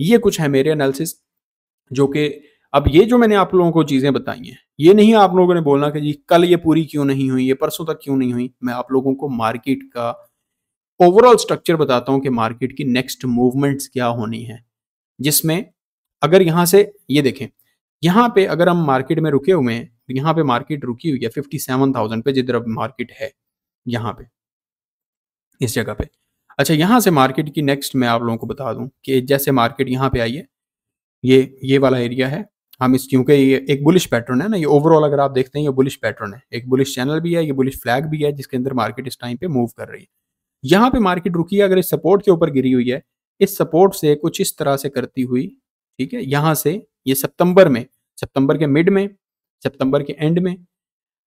ये कुछ है मेरे एनालिसिस जो कि अब ये जो मैंने आप लोगों को चीज़ें बताई हैं, ये नहीं आप लोगों ने बोलना कि जी, कल ये पूरी क्यों नहीं हुई, ये परसों तक क्यों नहीं हुई। मैं आप लोगों को मार्केट का ओवरऑल स्ट्रक्चर बताता हूँ कि मार्केट की नेक्स्ट मूवमेंट्स क्या होनी है। जिसमें अगर यहाँ से, ये देखें, यहाँ पे अगर हम मार्केट में रुके हुए हैं, यहाँ पे मार्केट रुकी हुई है फिफ्टी सेवन थाउज़ेंड पे जिधर अब मार्केट है, यहाँ पे, इस जगह पे। अच्छा यहाँ से मार्केट की नेक्स्ट मैं आप लोगों को बता दूँ कि जैसे मार्केट यहाँ पे आई है, ये ये वाला एरिया है हम इस, क्योंकि ये एक बुलिश पैटर्न है ना, ये ओवरऑल अगर आप देखते हैं, ये बुलिश पैटर्न है। एक बुलिश चैनल भी है, ये बुलिश फ्लैग भी है, जिसके अंदर मार्केट इस टाइम पे मूव कर रही है। यहाँ पे मार्केट रुकी है, अगर इस सपोर्ट के ऊपर गिरी हुई है, इस सपोर्ट से कुछ इस तरह से करती हुई, ठीक है, यहाँ से, ये सितंबर में, सितंबर के मिड में, सितंबर के एंड में,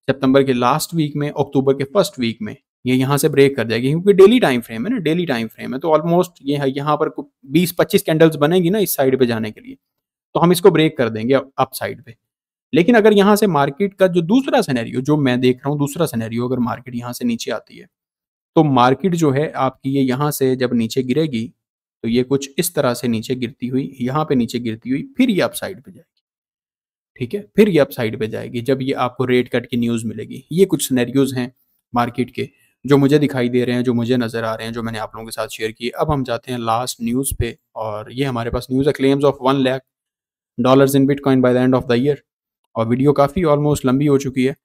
सितंबर के लास्ट वीक में, अक्टूबर के फ़र्स्ट वीक में, ये यहाँ से ब्रेक कर जाएगी, क्योंकि डेली टाइम फ्रेम है ना डेली टाइम फ्रेम है तो ऑलमोस्ट ये यहाँ पर 20-25 कैंडल्स बनेगी ना इस साइड पे जाने के लिए। तो हम इसको ब्रेक कर देंगे अप साइड पे। लेकिन अगर यहाँ से मार्केट का जो दूसरा सिनेरियो जो मैं देख रहा हूँ, दूसरा सिनेरियो अगर मार्केट यहाँ से नीचे आती है तो मार्केट जो है आपकी ये यहाँ से जब नीचे गिरेगी तो ये कुछ इस तरह से नीचे गिरती हुई, यहाँ पे नीचे गिरती हुई, फिर ये अप साइड पे जाएगी। ठीक है? फिर ये अप साइड पे जाएगी, जब ये आपको रेट कट की न्यूज़ मिलेगी। ये कुछ सिनेरियोज हैं मार्केट के, जो मुझे दिखाई दे रहे हैं, जो मुझे नज़र आ रहे हैं, जो मैंने आप लोगों के साथ शेयर किए। अब हम जाते हैं लास्ट न्यूज़ पे, और ये हमारे पास न्यूज़ है claims of one lakh dollars in bitcoin by the end of the year और वीडियो काफ़ी ऑलमोस्ट लंबी हो चुकी है।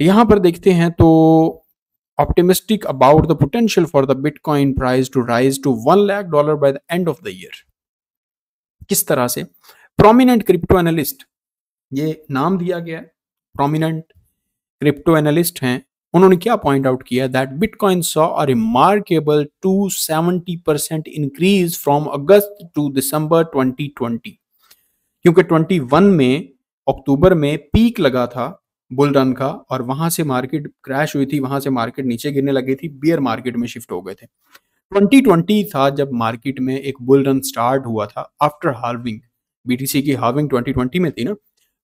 यहाँ पर देखते हैं तो optimistic about the potential for the bitcoin price to rise to 1 lakh dollar by the end of the year. किस तरह से? प्रोमिनेंट क्रिप्टो एनालिस्ट ये नाम दिया गया है। प्रोमिनेंट क्रिप्टो एनालिस्ट हैं। उन्होंने क्या पॉइंट आउट किया that bitcoin saw a remarkable 270 percent increase from August to December 2020 क्योंकि 21 में, अक्टूबर में पीक लगा था बुल रन का और वहाँ से मार्केट क्रैश हुई थी, वहाँ से मार्केट नीचे गिरने लगी थी, बियर मार्केट में शिफ्ट हो गए थे। 2020 था जब मार्केट में एक बुल रन स्टार्ट हुआ था आफ्टर हार्विंग बीटीसी की हार्विंग 2020 में थी ना।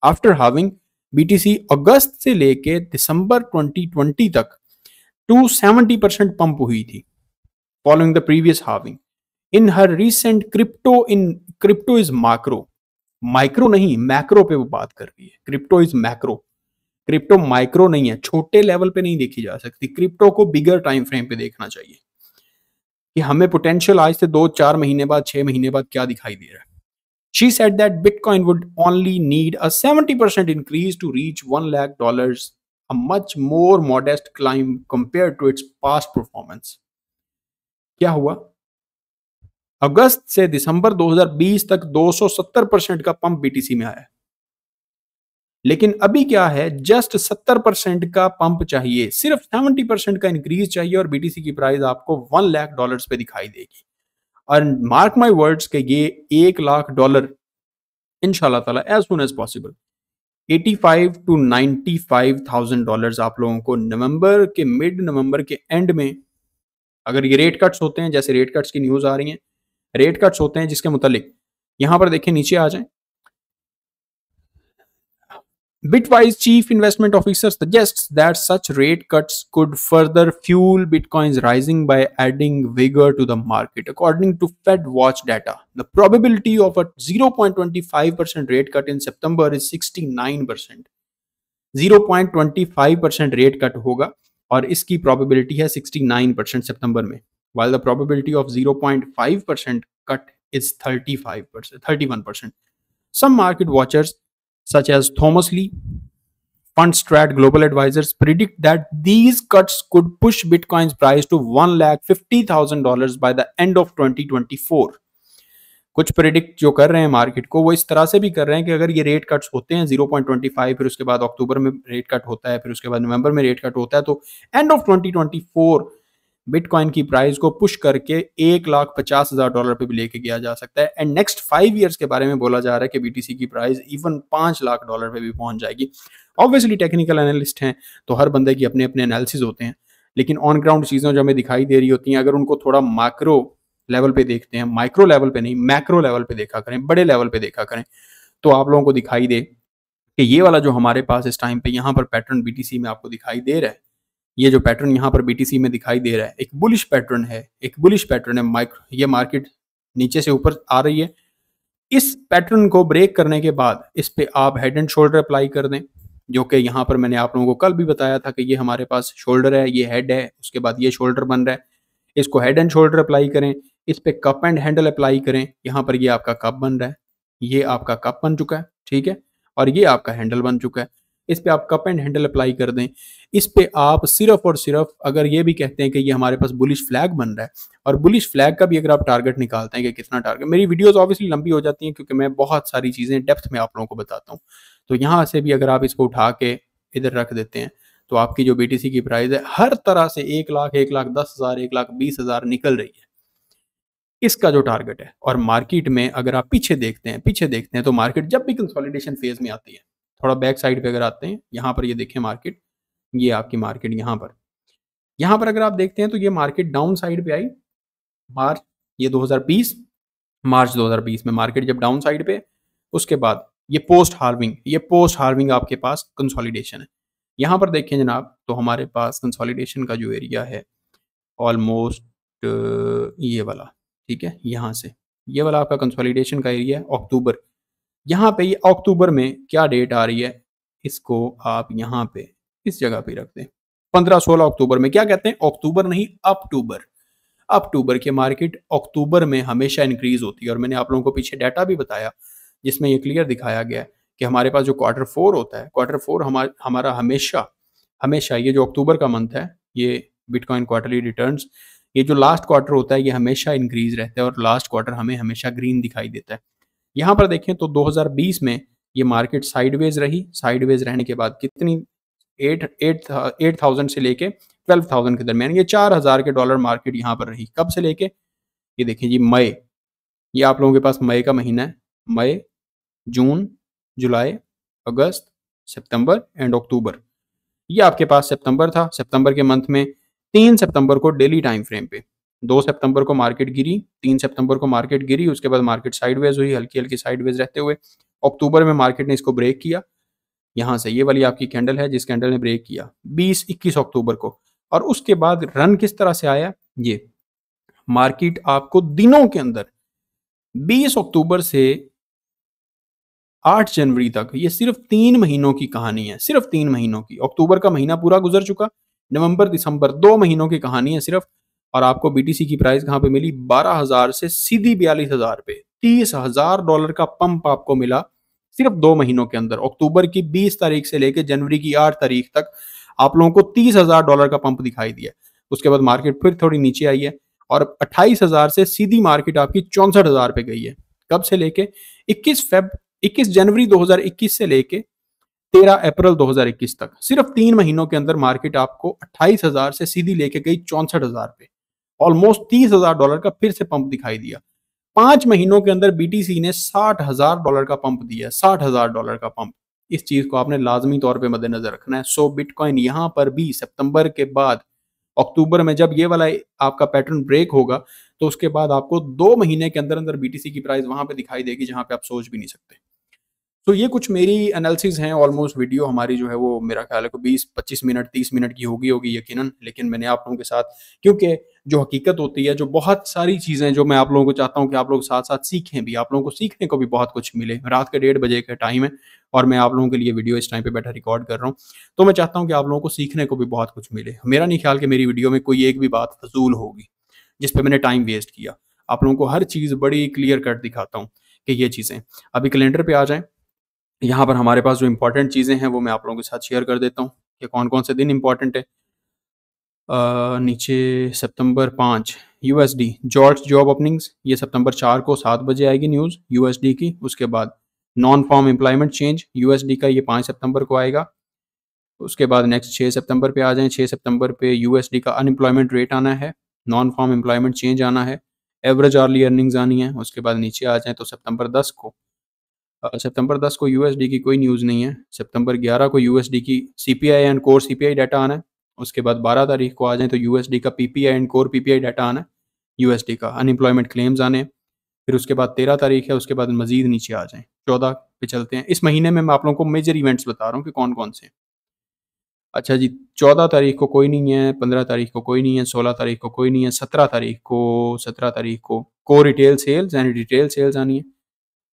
आफ्टर हार्विंग बीटीसी अगस्त से लेके दिसंबर 2020 तक टू सेवेंटी परसेंट पंप हुई थी following the previous halving in her recent crypto in, crypto is micro micro नहीं मैक्रो पे वो बात कर रही है। Crypto is macro. Crypto micro नहीं है छोटे लेवल पे नहीं देखी जा सकती। क्रिप्टो को बिगर टाइम फ्रेम पे देखना चाहिए। कि हमें पोटेंशियल आज से दो चार महीने बाद छह महीने बाद क्या दिखाई दे रहा है। She said that Bitcoin would only need a 70% increase to reach 1 lakh dollars, a much more modest climb compared to its past performance. क्या हुआ? अगस्त से दिसंबर 2020 तक 270 परसेंट का पंप बीटीसी में आया लेकिन अभी क्या है जस्ट 70 परसेंट का पंप चाहिए सिर्फ़ 70 परसेंट का इंक्रीज चाहिए और बीटीसी की प्राइस आपको 1 लाख डॉलर्स पे दिखाई देगी। और मार्क माई वर्ड्स के ये एक लाख डॉलर इनशाला ताला as soon as possible 85 to 95,000 dollars आप लोगों को नवंबर के मिड नवंबर के एंड में अगर ये रेट कट्स होते हैं जैसे रेट कट्स की न्यूज़ आ रही हैं रेट कट्स होते हैं जिसके मुतालिक। यहाँ पर देखें नीचे आ जाए। Bitwise chief investment officer suggest that such rate cuts could further fuel bitcoin rising by adding vigour to the market according to Fed Watch data the probability of a zero point rate cut in September is sixty nine rate cut होगा और इसकी probability है 69 percent सितंबर में। While the probability of 0.5% cut is 35%, 31%. Some market watchers such as Thomas Lee, Fundstrat Global Advisors predict that these cuts could push Bitcoin's price to one lakh fifty thousand dollars by the end of 2024. कुछ predict जो कर रहे हैं market को वो इस तरह से भी कर रहे हैं कि अगर ये रेट कट्स होते हैं 0.25 फिर उसके बाद अक्टूबर में रेट कट होता है फिर उसके बाद नवंबर में रेट कट होता है तो एंड ऑफ़ 2024 बिटकॉइन की प्राइस को पुश करके एक लाख पचास हज़ार डॉलर पे भी लेके गया जा सकता है। एंड नेक्स्ट फाइव ईयर्स के बारे में बोला जा रहा है कि बीटीसी की प्राइस इवन पाँच लाख डॉलर पे भी पहुँच जाएगी। ऑब्वियसली टेक्निकल एनालिस्ट हैं तो हर बंदे की अपने अपने एनालिसिस होते हैं। लेकिन ऑन ग्राउंड चीज़ें जो हमें दिखाई दे रही होती हैं, अगर उनको थोड़ा माइक्रो लेवल पे देखते हैं माइक्रो लेवल पे नहीं मैक्रो लेवल पे देखा करें, बड़े लेवल पे देखा करें तो आप लोगों को दिखाई दे कि ये वाला जो हमारे पास इस टाइम पे यहाँ पर पैटर्न बीटीसी में आपको दिखाई दे रहा है। ये जो पैटर्न यहाँ पर बीटीसी में दिखाई दे रहा है, एक बुलिश पैटर्न है, एक बुलिश पैटर्न है माइक्रो ये मार्केट नीचे से ऊपर आ रही है। इस पैटर्न को ब्रेक करने के बाद इस पे आप हेड एंड शोल्डर अप्लाई कर दें, जो कि यहाँ पर मैंने आप लोगों को कल भी बताया था कि ये हमारे पास शोल्डर है, ये हेड है, उसके बाद ये शोल्डर बन रहा है। इसको हेड एंड शोल्डर अप्लाई करें, इस पे कप एंड हैंडल अप्लाई करें, यहाँ पर ये आपका कप बन रहा है। ये आपका कप बन चुका है, ठीक है? और ये आपका हैंडल बन चुका है। इस पे आप कप एंड हैंडल अप्लाई कर दें। इस पे आप सिर्फ़ और सिर्फ़ अगर ये भी कहते हैं कि ये हमारे पास बुलिश फ्लैग बन रहा है और बुलिश फ्लैग का भी अगर आप टारगेट निकालते हैं कि कितना टारगेट मेरी वीडियोस ऑब्वियसली लंबी हो जाती हैं क्योंकि मैं बहुत सारी चीज़ें डेप्थ में आप लोगों को बताता हूँ। तो यहाँ से भी अगर आप इसको उठा के इधर रख देते हैं तो आपकी जो बीटीसी की प्राइस है, हर तरह से एक लाख एक लाख दस हज़ार, एक लाख बीस हज़ार निकल रही है। इसका जो टारगेट है और मार्केट में अगर आप पीछे देखते हैं, पीछे देखते हैं तो मार्केट जब भी कंसोलिडेशन फ़ेज़ में आती है थोड़ा बैक साइड पे अगर आते हैं, यहाँ पर ये देखें मार्केट, ये आपकी मार्केट यहाँ पर। यहाँ पर अगर आप देखते हैं तो ये मार्केट डाउन साइड पे आई, मार्च, ये 2020 मार्च 2020 में मार्केट जब डाउन साइड पे, उसके बाद ये पोस्ट हार्विंग, ये पोस्ट हार्विंग आपके पास कंसोलिडेशन है। यहाँ पर देखें जनाब तो हमारे पास कंसोलिडेशन का जो एरिया है, ऑलमोस्ट, ये वाला, ठीक है, यहाँ से। ये वाला आपका कंसोलिडेशन का एरिया है, अक्टूबर यहाँ पे ये अक्टूबर में क्या डेट आ रही है? इसको आप यहाँ पे इस जगह पे रख दें। पंद्रह सोलह अक्टूबर में क्या कहते हैं? अक्टूबर नहीं, अक्टूबर। अक्टूबर के मार्केट अक्टूबर में हमेशा इंक्रीज होती है। और मैंने आप लोगों को पीछे डाटा भी बताया, जिसमें ये क्लियर दिखाया गया है कि हमारे पास जो क्वार्टर फोर होता है क्वार्टर फोर हमारा हमारा हमेशा हमेशा ये जो अक्टूबर का मंथ है, ये बिटकॉइन क्वार्टरली रिटर्न ये जो लास्ट क्वार्टर होता है, ये हमेशा इंक्रीज रहता है और लास्ट क्वार्टर हमें हमेशा ग्रीन दिखाई देता है। यहाँ पर देखें तो 2020 में ये मार्केट साइडवेज रही। साइडवेज रहने के बाद कितनी? एट एट एट थाउज़ेंड से लेके ट्वेल्व थाउज़ेंड के दरमियान ये चार हज़ार के डॉलर मार्केट यहाँ पर रही। कब से लेके? ये देखिए जी, मई। ये आप लोगों के पास मई का महीना है। मई, जून, जुलाई, अगस्त, सितंबर एंड अक्टूबर। ये आपके पास सितंबर था। सितंबर के मंथ में तीन सितंबर को डेली टाइम फ्रेम पे। दो सितंबर को मार्केट गिरी, तीन सितंबर को मार्केट गिरी, उसके बाद मार्केट साइडवेज हुई हल्की हल्की साइडवेज रहते हुए। अक्टूबर में मार्केट ने इसको ब्रेक किया। यहाँ से ये वाली आपकी कैंडल है, जिस कैंडल ने ब्रेक किया। 20 21 अक्टूबर को। और उसके बाद रन किस तरह से आया? ये। मार्केट आपको दिनों के अंदर 20 अक्टूबर से 8 जनवरी तक, ये सिर्फ़ तीन महीनों की कहानी है, सिर्फ़ तीन महीनों की। अक्टूबर का महीना पूरा गुजर चुका, नवंबर, दिसंबर, दो महीनों की कहानी है सिर्फ़। और आपको बीटीसी की प्राइस कहाँ पे मिली? बारह हज़ार से सीधी बयालीस हज़ार पे। तीस हज़ार डॉलर का पंप आपको मिला सिर्फ़ दो महीनों के अंदर। अक्टूबर की बीस तारीख से लेकर जनवरी की आठ तारीख तक आप लोगों को तीस हज़ार डॉलर का पंप दिखाई दिया। उसके बाद मार्केट फिर थोड़ी नीचे आई है और अट्ठाईस हज़ार से सीधी मार्केट आपकी चौंसठ हज़ार पे गई है। कब से लेके? 21 फेब 21 जनवरी 2021 से लेके 13 अप्रैल 2021 तक। सिर्फ़ तीन महीनों के अंदर मार्केट आपको अट्ठाईस हज़ार से सीधी लेके गई चौंसठ हज़ार पे। ऑलमोस्ट तीस हज़ार डॉलर का फिर से पंप दिखाई दिया। पाँच महीनों के अंदर बीटीसी ने साठ हज़ार डॉलर का पंप दिया, साठ हज़ार डॉलर का पंप। इस चीज़ को आपने लाजमी तौर पे मद्देनजर रखना है। सो बिटकॉइन यहाँ पर भी सितंबर के बाद, अक्टूबर में जब ये वाला आपका पैटर्न ब्रेक होगा तो उसके बाद आपको दो महीने के अंदर अंदर बीटीसी की प्राइस वहाँ पे दिखाई देगी जहाँ पे आप सोच भी नहीं सकते। तो ये कुछ मेरी एनालिसिस हैं ऑलमोस्ट वीडियो हमारी जो है वो मेरा ख्याल है को 20 25 मिनट 30 मिनट की होगी होगी यकीनन, लेकिन मैंने आप लोगों के साथ, क्योंकि जो हकीकत होती है, जो बहुत सारी चीज़ें जो मैं आप लोगों को चाहता हूँ कि आप लोग साथ साथ सीखें भी, आप लोगों को सीखने को भी बहुत कुछ मिले। रात के डेढ़ बजे का टाइम है और मैं आप लोगों के लिए वीडियो इस टाइम पे बैठा रिकॉर्ड कर रहा हूँ। तो मैं चाहता हूँ कि आप लोगों को सीखने को भी बहुत कुछ मिले। मेरा नहीं ख्याल कि मेरी वीडियो में कोई एक भी बात फजूल होगी, जिस पर मैंने टाइम वेस्ट किया। आप लोगों को हर चीज़ बड़ी क्लियर कट दिखाता हूँ कि ये चीज़ें। अभी कैलेंडर पर आ जाएँ। यहाँ पर हमारे पास जो इम्पोर्टेंट चीज़ें हैं वो मैं आप लोगों के साथ शेयर कर देता हूँ कि कौन कौन से दिन इंपॉर्टेंट है। आ, नीचे सितंबर पाँच यूएसडी जॉर्ज जॉब ओपनिंग्स ये सितंबर चार को सात बजे आएगी न्यूज़ यूएसडी की उसके बाद non farm employment change USD का ये पाँच सितंबर को आएगा। उसके बाद नेक्स्ट छः सितंबर पे आ जाएँ छः सितंबर पे यूएसडी का अनएम्प्लॉयमेंट रेट आना है नॉन फॉर्म एम्प्लॉयमेंट चेंज आना है एवरेज आर्ली अर्निंग्स आनी है उसके बाद नीचे आ जाएँ तो सितंबर दस को। सितंबर दस को यूएसडी की कोई न्यूज़ नहीं है। सितंबर ग्यारह को यूएसडी की CPI and core CPI data आना है। उसके बाद बारह तारीख को आ जाएँ तो यूएसडी का PPI and core PPI data आना है। यूएसडी का अनएम्प्लॉयमेंट क्लेम्स आने हैं। फिर उसके बाद तेरह तारीख है, उसके बाद मजीद नीचे आ जाएँ। चौदह पे चलते हैं। इस महीने में मैं आप लोगों को मेजर इवेंट्स बता रहा हूँ कि कौन कौन से अच्छा जी, चौदह तारीख को कोई नहीं है, पंद्रह तारीख को कोई नहीं है, सोलह तारीख को कोई नहीं है, सत्रह तारीख को, सत्रह तारीख को को रिटेल सेल्स यानी रिटेल सेल्स आनी है।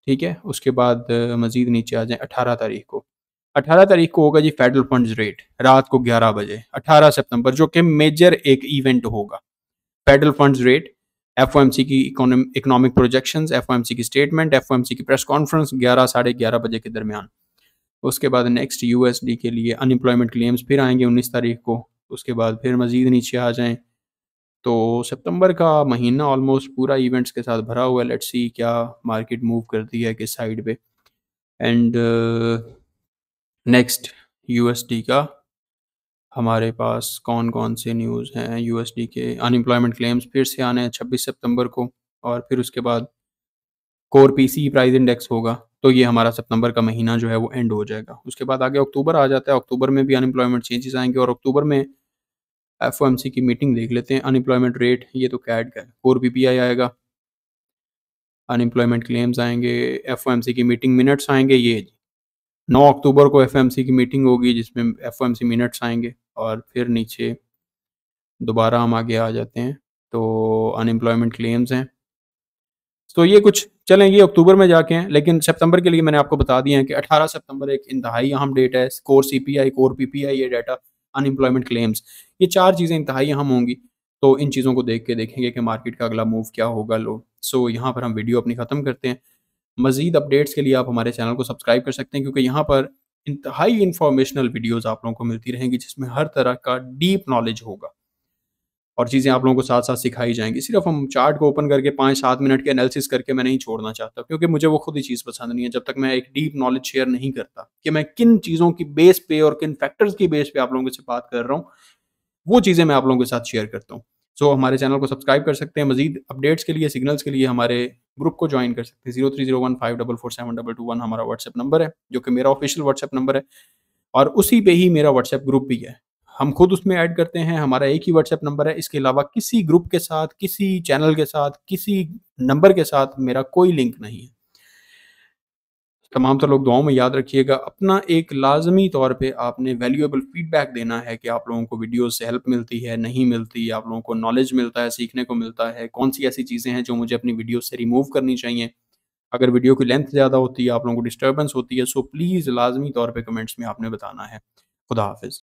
ठीक है? उसके बाद मजीद नीचे आ जाए अठारह तारीख को। अठारह तारीख को होगा जी फेडरल फंड्स रेट रात को ग्यारह बजे, अठारह सितंबर, जो कि मेजर एक इवेंट होगा। फेडरल फंड्स रेट एफओएमसी की इकोनॉमिक प्रोजेक्शन एफ़ की स्टेटमेंट एफओएमसी की प्रेस कॉन्फ्रेंस ग्यारह, साढ़े ग्यारह बजे के दरमियान। उसके बाद नेक्स्ट यूएसडी के लिए अनएम्प्लॉयमेंट क्लेम्स फिर आएँगे उन्नीस तारीख को। उसके बाद फिर मज़ीद नीचे आ जाएँ तो सितंबर का महीना ऑलमोस्ट पूरा इवेंट्स के साथ भरा हुआ है. लेट्स सी क्या मार्केट मूव करती है, किस साइड पे. एंड नेक्स्ट यूएसडी का हमारे पास कौन कौन से न्यूज़ हैं? यूएसडी के अनएम्प्लॉयमेंट क्लेम्स फिर से आने हैं छब्बीस सितंबर को और फिर उसके बाद कोर पीसी प्राइस इंडेक्स होगा. तो ये हमारा सितंबर का महीना जो है वो एंड हो जाएगा. उसके बाद आगे अक्टूबर आ जाता है. अक्टूबर में भी अनएम्प्लॉयमेंट चेंजेस आएँगे और अक्टूबर में एफओएमसी की मीटिंग देख लेते हैं। अनएम्प्लॉयमेंट रेट ये तो कैड का है कोर पी आएगा। अनएम्प्लॉयमेंट क्लेम्स आएँगे एफओएमसी की मीटिंग मिनट्स आएँगे, ये नौ अक्टूबर को एफओएमसी की मीटिंग होगी, जिसमें एफओएमसी मिनट्स आएँगे, और फिर नीचे दोबारा हम आगे आ जाते हैं तो अनएम्प्लॉयमेंट क्लेम्स हैं। तो ये कुछ चलें, ये अक्टूबर में जाके हैं, लेकिन सितंबर के लिए मैंने आपको बता दिया है कि 18 सितंबर एक इंतहाई अहम डेट है कोर सीपीआई कोर पीपीआई ये डाटा अनएम्प्लॉयमेंट क्लेम्स ये चार चीज़ें इंतहाई अहम होंगी तो इन चीज़ों को देख के देखेंगे कि मार्केट का अगला मूव क्या होगा लो। सो यहाँ पर हम वीडियो अपनी ख़त्म करते हैं। मज़ीद अपडेट्स के लिए आप हमारे चैनल को सब्सक्राइब कर सकते हैं, क्योंकि यहाँ पर इंतहाई इन्फॉर्मेशनल वीडियोज़ आप लोगों को मिलती रहेंगी, जिसमें हर तरह का डीप नॉलेज होगा। और चीज़ें आप लोगों को साथ साथ सिखाई जाएँगी। सिर्फ़ हम चार्ट को ओपन करके पाँच सात मिनट के एनालिसिस करके मैं नहीं छोड़ना चाहता क्योंकि मुझे वो खुद ही चीज़ पसंद नहीं है जब तक मैं एक डीप नॉलेज शेयर नहीं करता कि मैं किन चीज़ों की बेस पे और किन फैक्टर्स की बेस पे आप लोगों से बात कर रहा हूँ। वो चीज़ें मैं आप लोगों के साथ शेयर करता हूँ। सो so, हमारे चैनल को सब्सक्राइब कर सकते हैं। मजीद अपडेट्स के लिए सिग्नल्स के लिए हमारे ग्रुप को ज्वाइन कर सकते हैं। Zero three zero one five double four seven double two one हमारा व्हाट्सएप नंबर है जो कि मेरा ऑफिशियल व्हाट्सएप नंबर है। और उसी पे ही मेरा व्हाट्सएप ग्रुप भी है। हम खुद उसमें ऐड करते हैं, हमारा एक ही व्हाट्सएप नंबर है, इसके अलावा किसी ग्रुप के साथ, किसी चैनल के साथ, किसी नंबर के साथ मेरा कोई लिंक नहीं है। तमाम तो लोग दुआओं में याद रखिएगा, अपना एक लाजमी तौर पे आपने वैल्यूएबल फीडबैक देना है कि आप लोगों को वीडियो से हेल्प मिलती है, नहीं मिलती, आप लोगों को नॉलेज मिलता है, सीखने को मिलता है, कौन सी ऐसी चीज़ें हैं जो मुझे अपनी वीडियो से रिमूव करनी चाहिए। अगर वीडियो की लेंथ ज़्यादा होती है, आप लोगों को डिस्टर्बेंस होती है सो प्लीज़ लाजमी तौर पर कमेंट्स में आपने बताना है। खुदा हाफिज़।